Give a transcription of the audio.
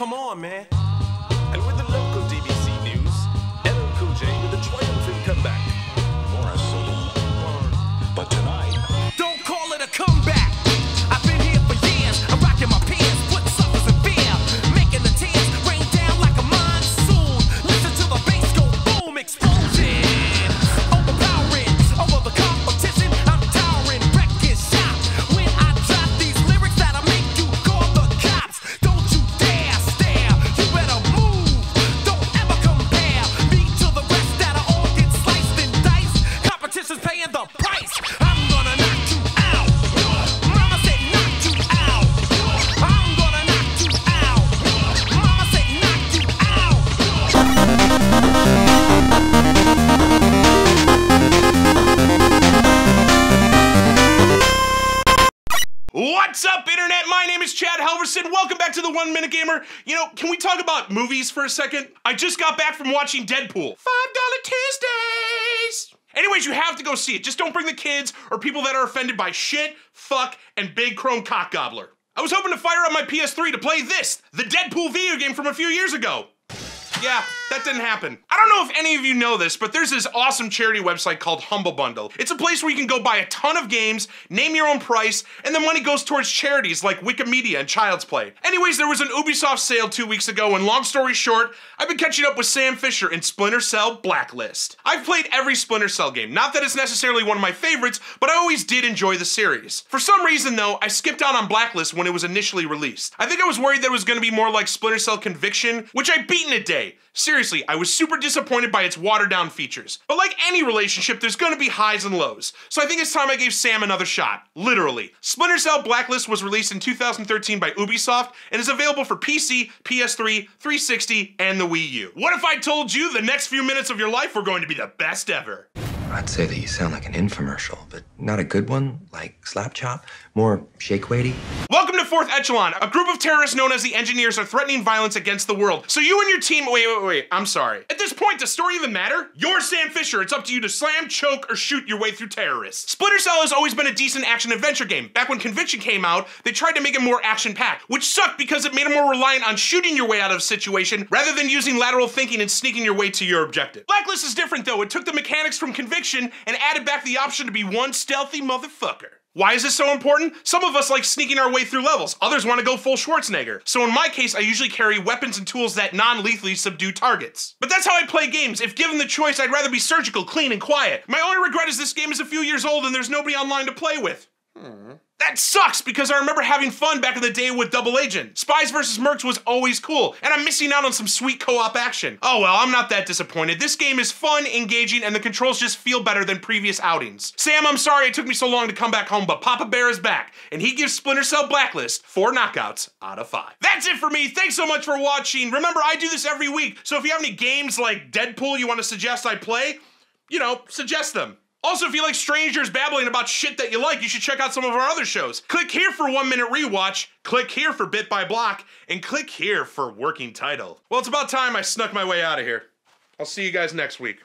come on, man. Price. I'm gonna knock you out. Mama said knock you out. I'm gonna knock you out. Mama said knock you out. What's up, Internet? My name is Chad Halverson. Welcome back to the One Minute Gamer. You know, can we talk about movies for a second? I just got back from watching Deadpool. $5 Tuesdays! Anyways, you have to go see it. Just don't bring the kids or people that are offended by shit, fuck, and big chrome cock gobbler. I was hoping to fire up my PS3 to play this, the Deadpool video game from a few years ago. Yeah, that didn't happen. I don't know if any of you know this, but there's this awesome charity website called Humble Bundle. It's a place where you can go buy a ton of games, name your own price, and the money goes towards charities like Wikimedia and Child's Play. Anyways, there was an Ubisoft sale two weeks ago, and long story short, I've been catching up with Sam Fisher in Splinter Cell Blacklist. I've played every Splinter Cell game, not that it's necessarily one of my favorites, but I always did enjoy the series. For some reason though, I skipped out on Blacklist when it was initially released. I think I was worried that it was gonna be more like Splinter Cell Conviction, which I beat in a day. Seriously, I was super disappointed by its watered down features. But like any relationship, there's gonna be highs and lows. So I think it's time I gave Sam another shot. Literally. Splinter Cell Blacklist was released in 2013 by Ubisoft and is available for PC, PS3, 360, and the Wii U. What if I told you the next few minutes of your life were going to be the best ever? I'd say that you sound like an infomercial, but not a good one, like Slap Chop. More shake weighty. Welcome to Fourth Echelon. A group of terrorists known as the Engineers are threatening violence against the world. So you and your team. Wait, wait, wait. I'm sorry. At this point, does story even matter? You're Sam Fisher. It's up to you to slam, choke, or shoot your way through terrorists. Splinter Cell has always been a decent action adventure game. Back when Conviction came out, they tried to make it more action packed, which sucked because it made it more reliant on shooting your way out of a situation rather than using lateral thinking and sneaking your way to your objective. Blacklist is different though. It took the mechanics from Conviction and added back the option to be one stealthy motherfucker. Why is this so important? Some of us like sneaking our way through levels. Others want to go full Schwarzenegger. So in my case, I usually carry weapons and tools that non-lethally subdue targets. But that's how I play games. If given the choice, I'd rather be surgical, clean, and quiet. My only regret is this game is a few years old and there's nobody online to play with. Hmm. That sucks because I remember having fun back in the day with Double Agent. Spies vs. Mercs was always cool, and I'm missing out on some sweet co-op action. Oh well, I'm not that disappointed. This game is fun, engaging, and the controls just feel better than previous outings. Sam, I'm sorry it took me so long to come back home, but Papa Bear is back, and he gives Splinter Cell Blacklist four knockouts out of five. That's it for me. Thanks so much for watching. Remember, I do this every week, so if you have any games like Deadpool you want to suggest I play, you know, suggest them. Also, if you like strangers babbling about shit that you like, you should check out some of our other shows. Click here for One Minute Rewatch, click here for Bit by Block, and click here for Working Title. Well, it's about time I snuck my way out of here. I'll see you guys next week.